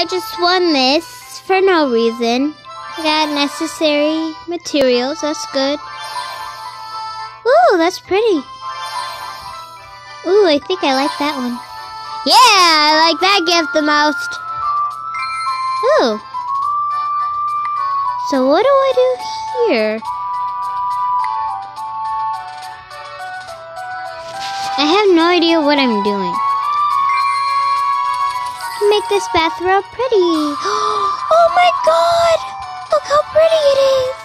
I just won this for no reason. I got necessary materials. That's good. Ooh, that's pretty. Ooh, I think I like that one. Yeah, I like that gift the most. Ooh. So what do I do here? I have no idea what I'm doing. Make this bathrobe pretty. Oh my god! Look how pretty it is!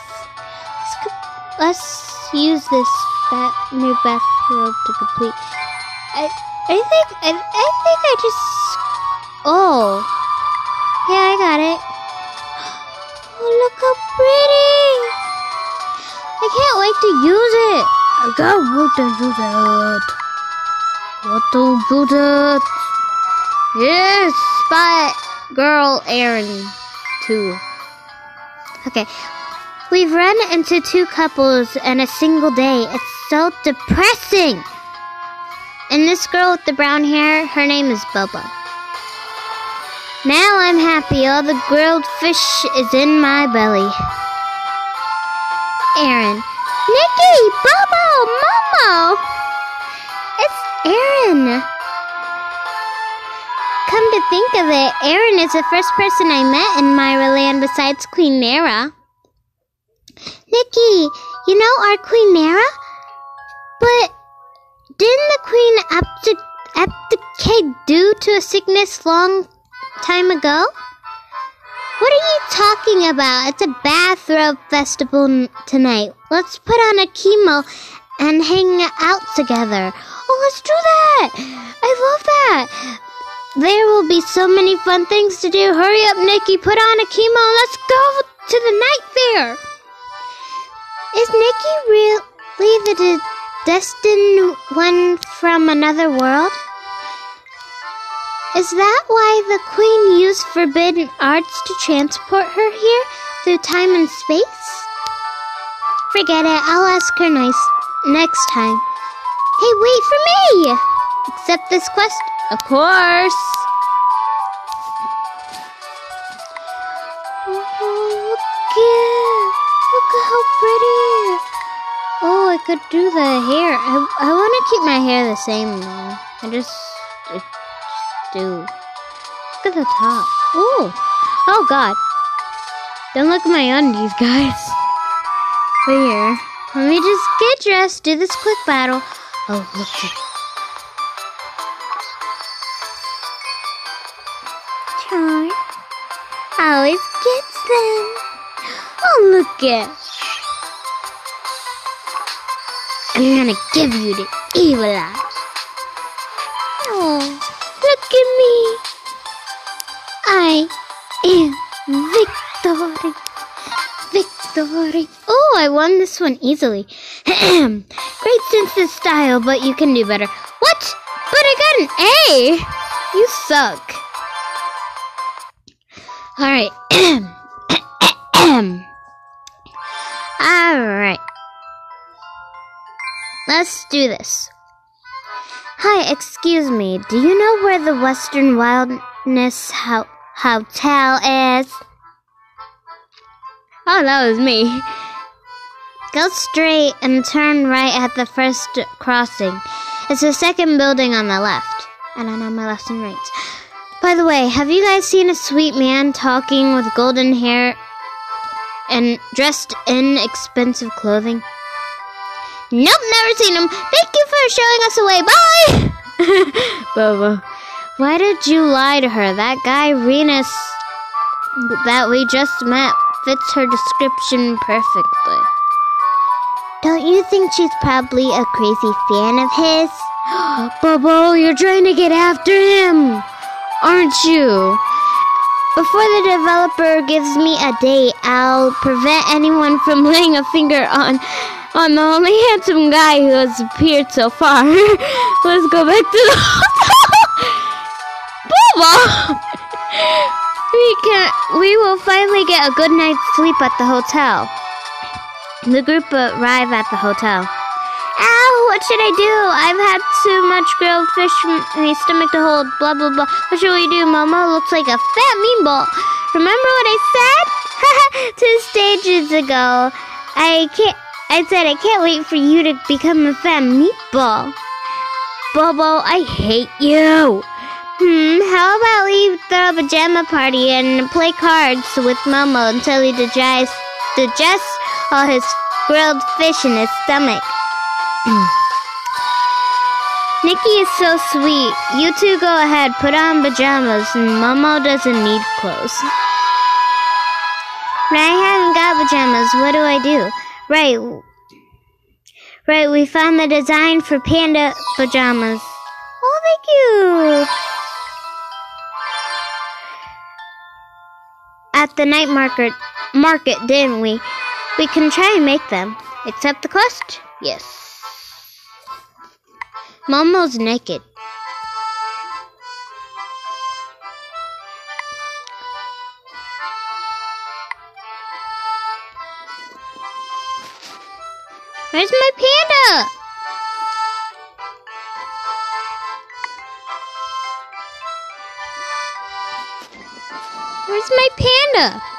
Let's, use this ba- new bathrobe to complete. I, I think, I, I think I just. Oh. Yeah, I got it. Oh, look how pretty! I can't wait to use it! I can't wait to use it! What to use it? Yes, spot girl Aaron too. Okay. We've run into two couples in a single day. It's so depressing. And this girl with the brown hair, her name is Bobo. Now I'm happy. All the grilled fish is in my belly. Aaron. Nikki! Bobo! Momo! It's Aaron. Come to think of it, Aaron is the first person I met in Miraland besides Queen Nera. Nikki, you know our Queen Nera? But didn't the Queen abdic- abdicate due to a sickness long time ago? What are you talking about? It's a bathrobe festival tonight. Let's put on a kimono and hang out together. Oh, let's do that! I love that! There will be so many fun things to do. Hurry up, Nikki. Put on a kimono let's go to the night fair. Is Nikki really the de- destined one from another world? Is that why the queen used forbidden arts to transport her here through time and space? Forget it. I'll ask her nice next time. Hey, wait for me! Accept this quest. Of course. Look at look at how pretty. Oh, I could do the hair. I, I want to keep my hair the same though. I just, I just do. Look at the top. Oh, oh God! Don't look at my undies, guys. Wait here. Let me just get dressed. Do this quick battle. Oh, look at always gets them. Oh, look it. I'm gonna give you the evil eye. Oh, look at me. I am victory. Victory. Oh, I won this one easily. Great sense of style, but you can do better. What? But I got an A. You suck. All right. All right. Let's do this. Hi, excuse me. Do you know where the Western Wilderness Ho- Hotel is? Oh, that was me. Go straight and turn right at the first crossing. It's the second building on the left. And I know my left and right. By the way, have you guys seen a sweet man talking with golden hair and dressed in expensive clothing? Nope, never seen him. Thank you for showing us the way. Bye! Bobo, why did you lie to her? That guy, Renus, that we just met, fits her description perfectly. Don't you think she's probably a crazy fan of his? Bobo, you're trying to get after him, aren't you? Before the developer gives me a date, I'll prevent anyone from laying a finger on on the only handsome guy who has appeared so far. Let's go back to the Bobo. we can we will finally get a good night's sleep at the hotel. The group arrive at the hotel. Ow, what should I do? I've had too much grilled fish in my stomach to hold. Blah blah blah. What should we do? Mama looks like a fat meatball. Remember what I said? Two stages ago, I can't. I said I can't wait for you to become a fat meatball. Bobo, I hate you. Hmm, how about we throw a pajama party and play cards with Momo until he digests, digests all his grilled fish in his stomach? Nikki is so sweet. You two go ahead, put on pajamas, and Momo doesn't need clothes. But I haven't got pajamas. What do I do? Right. Right, we found the design for panda pajamas. Oh, thank you. At the night market, market, didn't we? We can try and make them. Accept the quest? Yes. Momo's naked. Where's my panda? Where's my panda?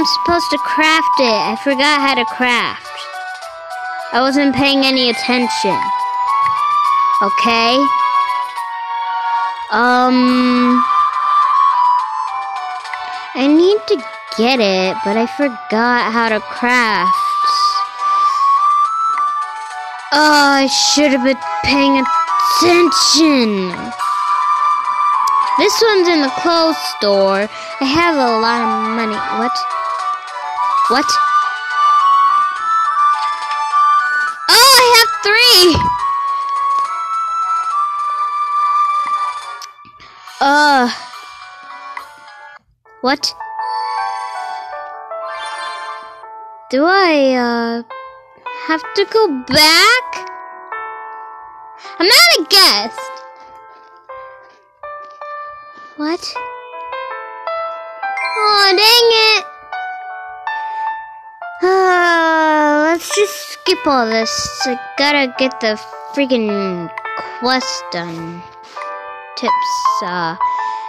I'm supposed to craft it. I forgot how to craft. I wasn't paying any attention. Okay. Um. I need to get it, but I forgot how to craft. Oh, I should have been paying attention. This one's in the clothes store. I have a lot of money. What? What? Oh, I have three! Uh. What? Do I, uh, have to go back? I'm not a guest. What? Oh, dang it. Uh, let's just skip all this. I gotta get the freaking quest done. Tips, uh,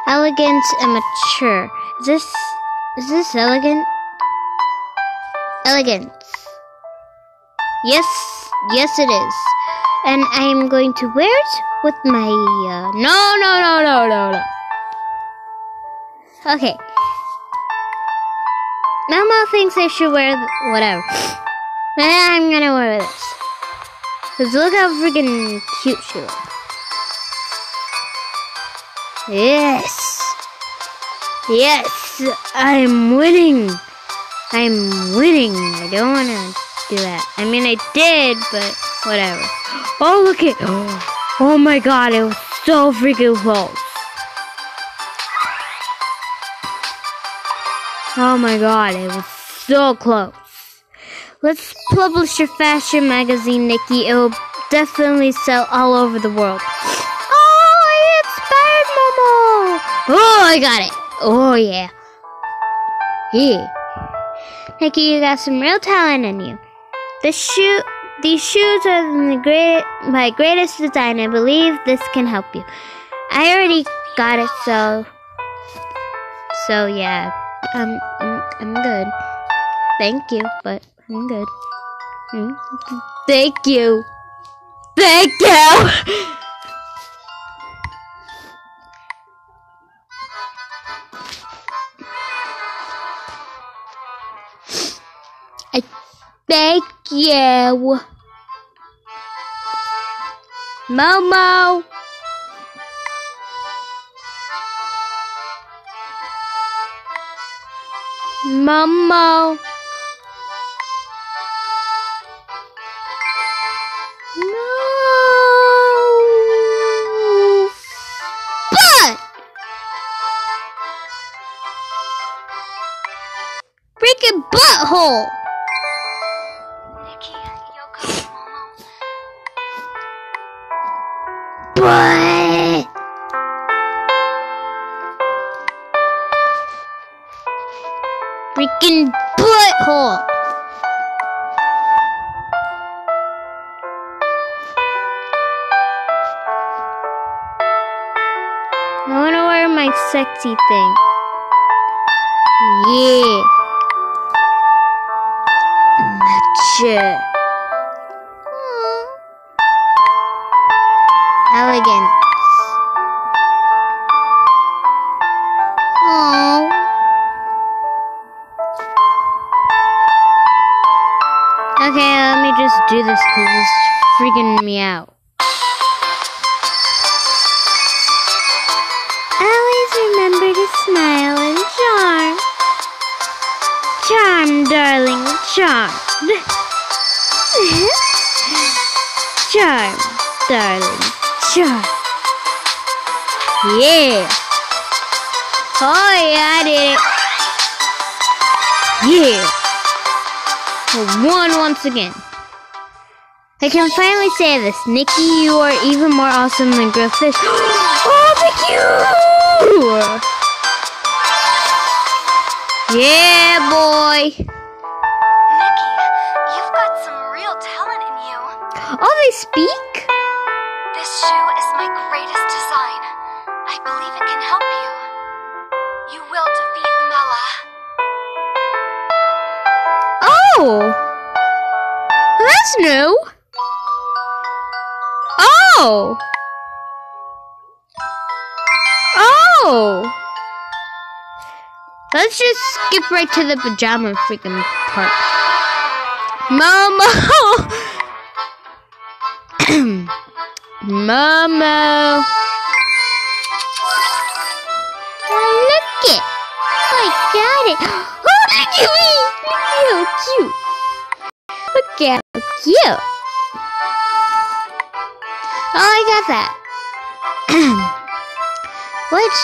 elegant and mature. Is this, is this elegant? Elegance. Yes, yes it is. And I'm going to wear it with my, uh, no, no, no, no, no, no. Okay. Mama thinks I should wear whatever. But I'm gonna wear this. Cause look how freaking cute she looks. Yes. Yes, I'm winning. I'm winning. I don't wanna do that. I mean, I did, but whatever. Oh, look at. Oh my god, it was so freaking close. Oh my god, it was so close. Let's publish your fashion magazine, Nikki. It will definitely sell all over the world. Oh, I inspired Momo! Oh, I got it. Oh, yeah. Yeah. Nikki, you got some real talent in you. The shoe, these shoes are the great, my greatest design. I believe this can help you. I already got it, so, so yeah. Um, I'm, I'm good. Thank you, but I'm good. Mm, Thank you. Thank you. I thank you. Momo. Momo. Thing. Yeah. Mature. Hmm. Aww. Hmm. Okay, let me just do this because it's freaking me out. Darling, Sure. Yeah. Oh yeah, I did it. Yeah. I won once again. I can finally say this. Nikki, you are even more awesome than grilled fish. oh, thank you! Yeah, boy. Nikki, you've got some real talent in you. Oh, they speak? New. Oh! Oh! Let's just skip right to the pajama freaking part. Momo! Momo! Oh, look it! Oh, I got it! Oh, look at me! Look how oh, cute! I got that. Which?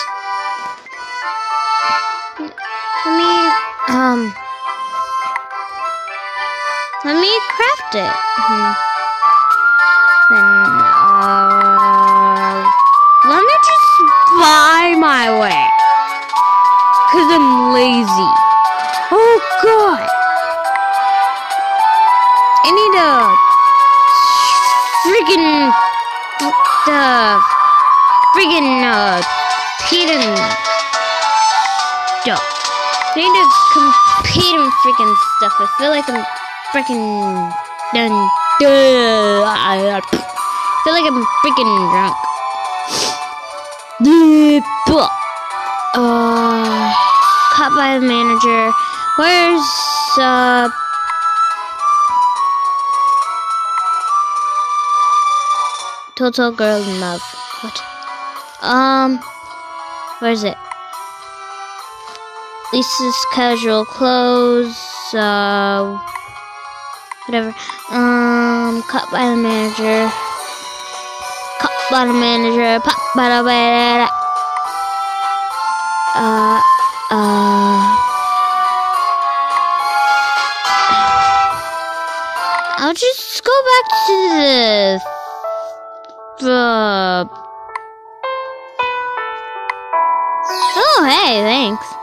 Let me, um, let me craft it. Hmm. I feel like I'm freaking done. I feel like I'm freaking drunk. Uh, caught by the manager. Where's uh? Total girl love. What? Um, where's it? Lisa's casual clothes. Uh, whatever. Um, caught by the manager. Caught by the manager. Pop by the manager. Uh, uh. I'll just go back to the the. Oh, hey, thanks.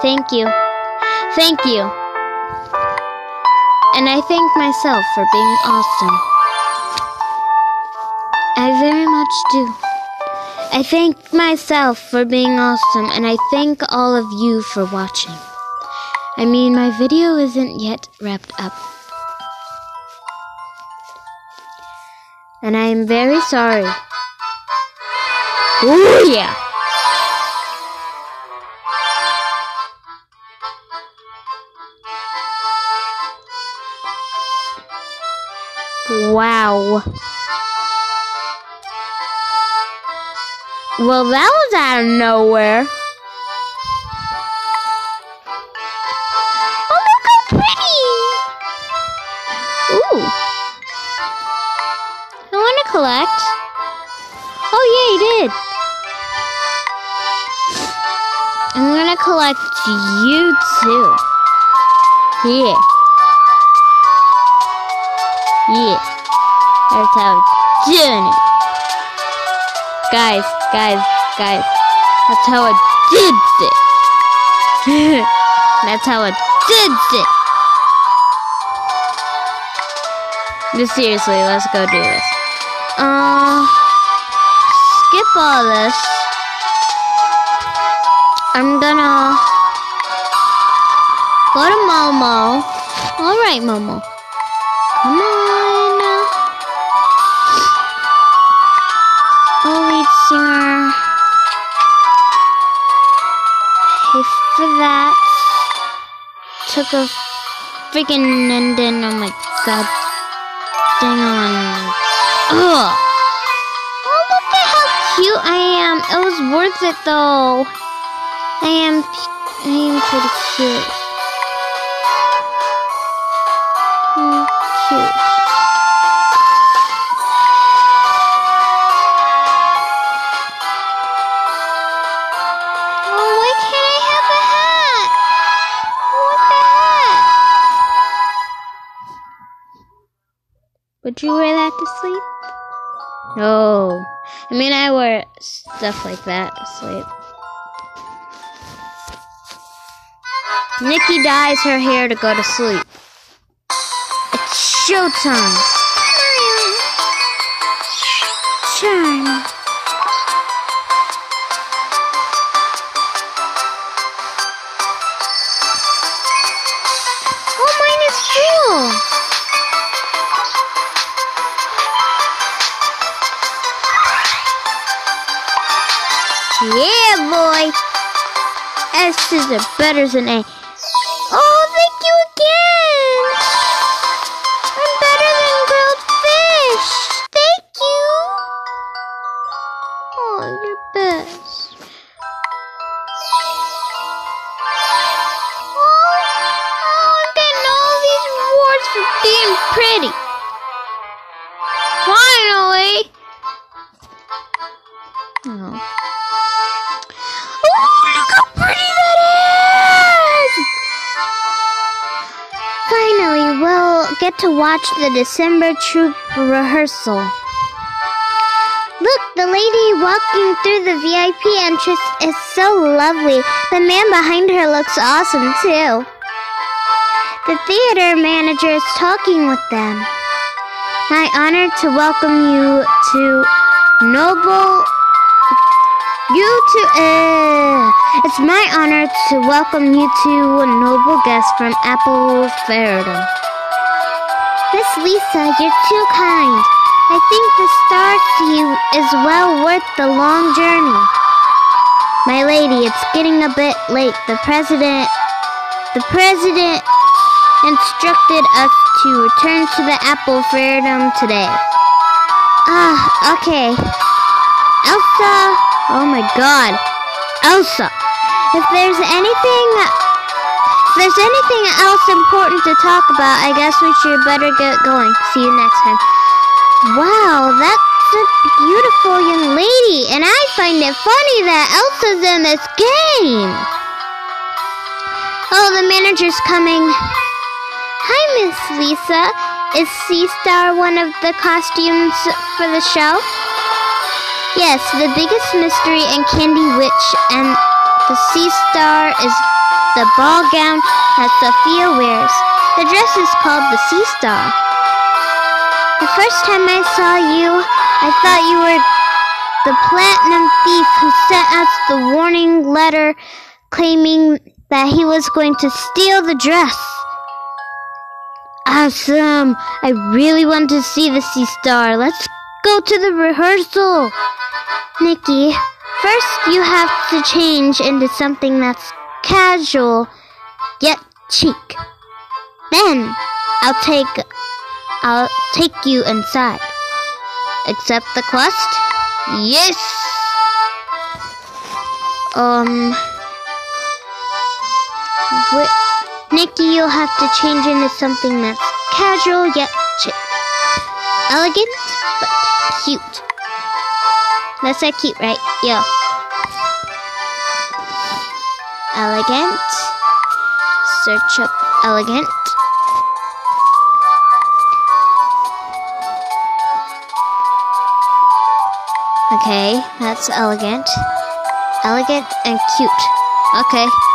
Thank you. Thank you. And I thank myself for being awesome. I very much do. I thank myself for being awesome, and I thank all of you for watching. I mean, my video isn't yet wrapped up. And I am very sorry. Oh, yeah. Wow. Well, that was out of nowhere. Oh, look how pretty! Ooh. I want to collect. Oh, yeah, he did. I'm gonna collect you too. Yeah. Yeah. That's how I'm doing it. Guys, guys, guys. That's how I did it. That's how I did it. But seriously, let's go do this. Uh, skip all this. I'm gonna go to Momo. Alright, Momo. That. Took a freaking ending. Oh my god. Dang on. Ugh. Oh, look at how cute I am. It was worth it though. I am, I am pretty cute. Would you wear that to sleep? No. I mean, I wear stuff like that to sleep. Nikki dyes her hair to go to sleep. It's showtime. Charm. S's are better than A. to watch the December Troupe rehearsal. Look, the lady walking through the VIP entrance is so lovely. The man behind her looks awesome, too. The theater manager is talking with them. My honor to welcome you to Noble you to uh, it's my honor to welcome you to a noble guest from Apple Fairdom. Miss Lisa, you're too kind. I think the star to you is well worth the long journey. My lady, it's getting a bit late. The president the president instructed us to return to the Apple Fairdom today. Ah, okay. Elsa, oh my god. Elsa, if there's anything if there's anything else important to talk about, I guess we should better get going. See you next time. Wow, that's a beautiful young lady, and I find it funny that Elsa's in this game. Oh, the manager's coming. Hi, Miss Lisa. Is Sea Star one of the costumes for the show? Yes, the biggest mystery and Candy Witch and the Sea Star is the ball gown that Sophia wears. The dress is called the Sea Star. The first time I saw you, I thought you were the platinum thief who sent us the warning letter claiming that he was going to steal the dress. Awesome! I really want to see the Sea Star. Let's go to the rehearsal. Nikki, first you have to change into something that's casual yet chic. Then I'll take I'll take you inside. Accept the quest? Yes. Um wh- Nikki, you'll have to change into something that's casual yet chic. Elegant but cute. That's that cute, right? Yeah elegant. Search up elegant. Okay, that's elegant. Elegant and cute. Okay.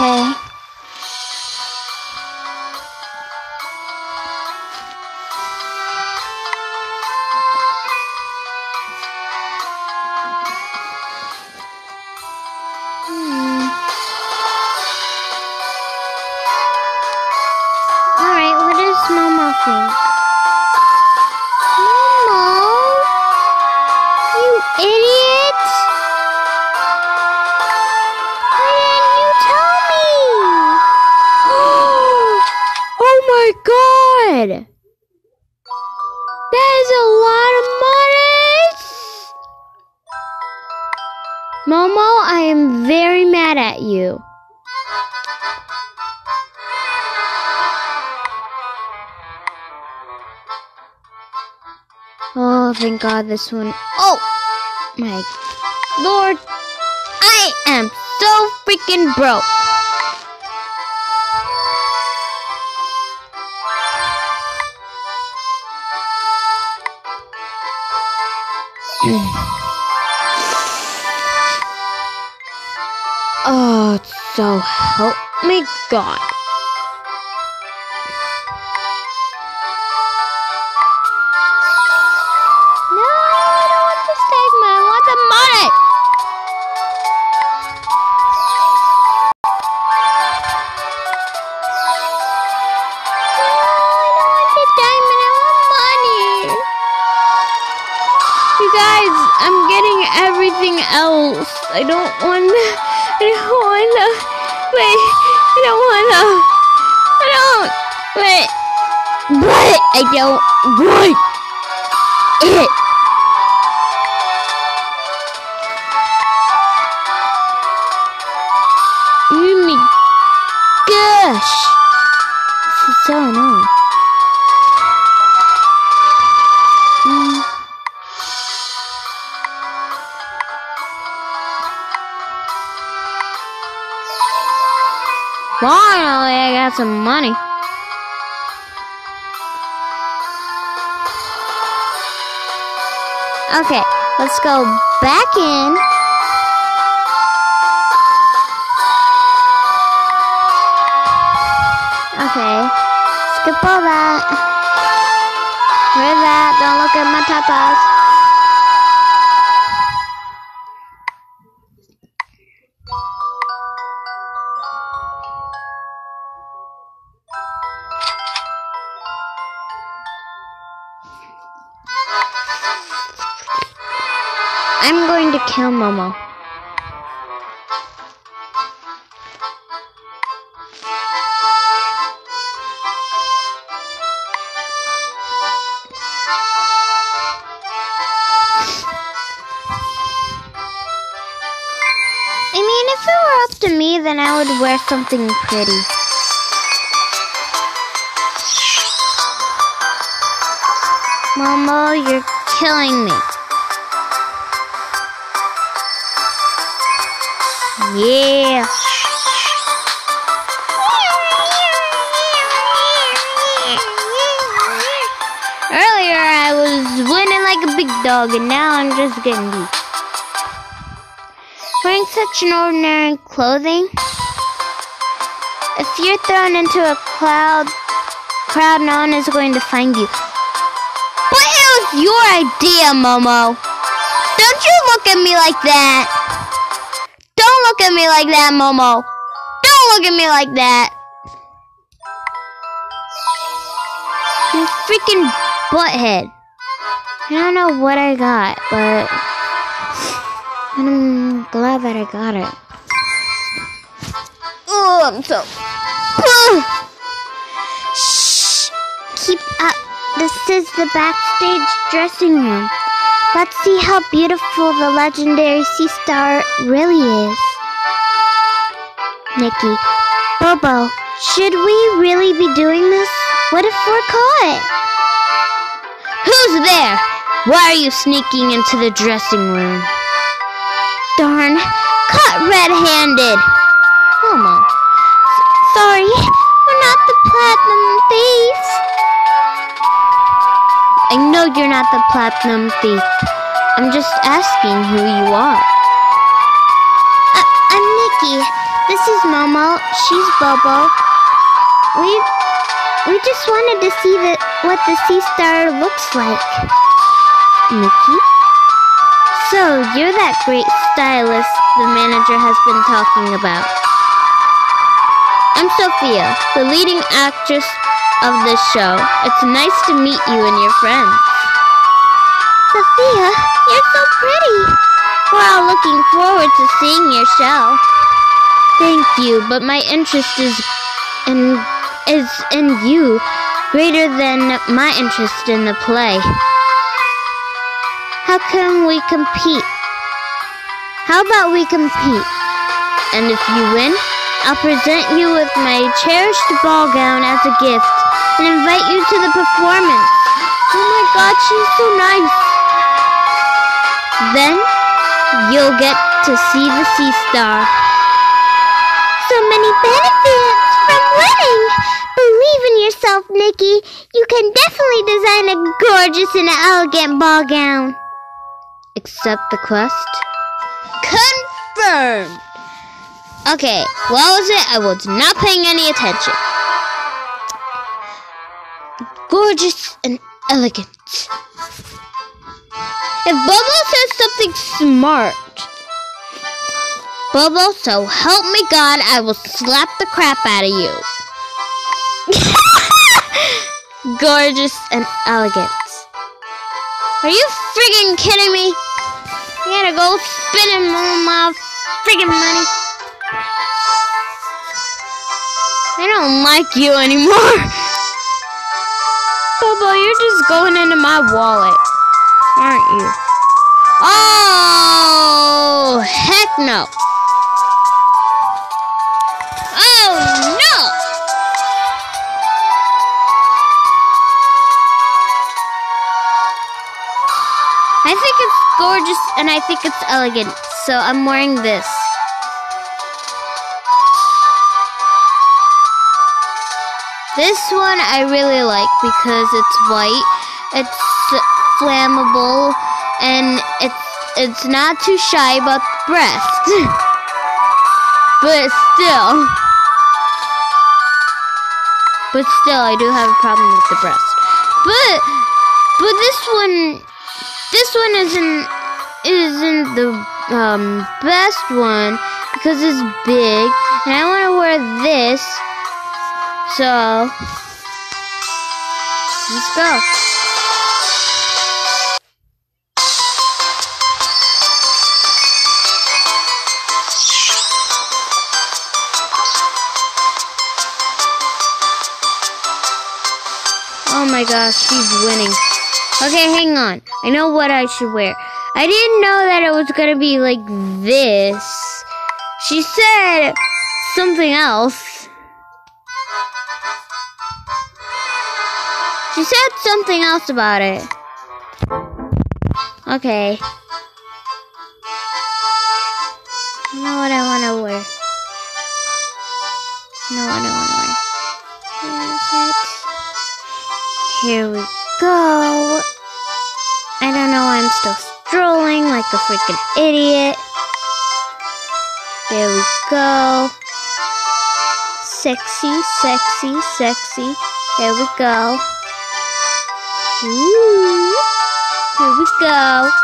Okay. Thank God this one. Oh, my lord. I am so freaking broke. oh, so help me God. I don't want it. Oh my gosh. This is so annoying. Finally, I got some money. Okay, let's go back in. Okay, skip all that. Hear that? Don't look at my tatas. I'm going to kill Momo. I mean, if it were up to me, then I would wear something pretty. Momo, you're killing me. Yeah. Earlier I was winning like a big dog and now I'm just getting beat. Wearing such an ordinary clothing. If you're thrown into a cloud crowd, no one is going to find you. But it was your idea, Momo. Don't you look at me like that. Look at me like that, Momo. Don't look at me like that. You freaking butthead. I don't know what I got, but I'm glad that I got it. Oh, I'm so. Shh. Keep up. This is the backstage dressing room. Let's see how beautiful the legendary sea star really is. Nikki, Bobo, should we really be doing this? What if we're caught? Who's there? Why are you sneaking into the dressing room? Darn, caught red-handed. Momo. Sorry, we're not the platinum thieves. I know you're not the platinum thief. I'm just asking who you are. Uh, I'm Nikki. This is Momo. She's Bobo. We we just wanted to see the, what the sea star looks like. Nikki? So, you're that great stylist the manager has been talking about. I'm Sophia, the leading actress of this show. It's nice to meet you and your friends. Sophia, you're so pretty. We're all looking forward to seeing your show. Thank you, but my interest is in is in you greater than my interest in the play. How can we compete? How about we compete? And if you win, I'll present you with my cherished ball gown as a gift and invite you to the performance. Oh my god, she's so nice. Then you'll get to see the sea star. Benefits from winning. Believe in yourself, Nikki. You can definitely design a gorgeous and elegant ball gown. Accept the quest? Confirmed! Okay, what was it? I was not paying any attention. Gorgeous and elegant. If Bobo says something smart, Bobo, so help me God, I will slap the crap out of you. Gorgeous and elegant. Are you friggin' kidding me? You gotta go spending all my friggin' money. I don't like you anymore. Bobo, you're just going into my wallet, aren't you? Oh, heck no. Gorgeous and I think it's elegant, so I'm wearing this. This one I really like because it's white, it's flammable, and it's it's not too shy about the breast. but still, but still, I do have a problem with the breast. But but this one, this one isn't isn't the um best one because it's big, and I want to wear this. So, let's go. Oh my gosh, she's winning. Okay, hang on. I know what I should wear. I didn't know that it was gonna be like this. She said something else. She said something else about it. Okay. I know what I want to wear. No, I don't want to wear. Here we go. Like a freaking idiot. There we go. Sexy, sexy, sexy. Here we go. Ooh. Here we go.